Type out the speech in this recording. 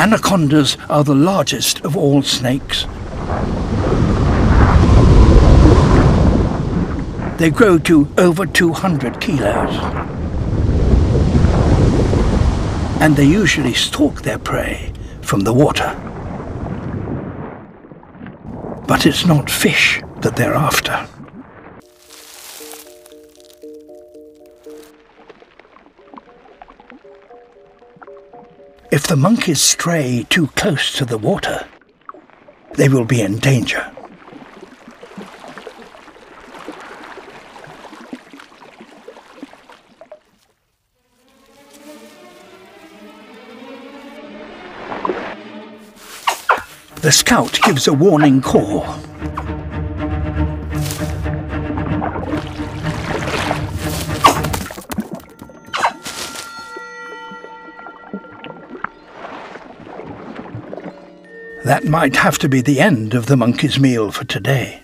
Anacondas are the largest of all snakes. They grow to over 200 kilos. And they usually stalk their prey from the water. But it's not fish that they're after. If the monkeys stray too close to the water, they will be in danger. The scout gives a warning call. That might have to be the end of the monkey's meal for today.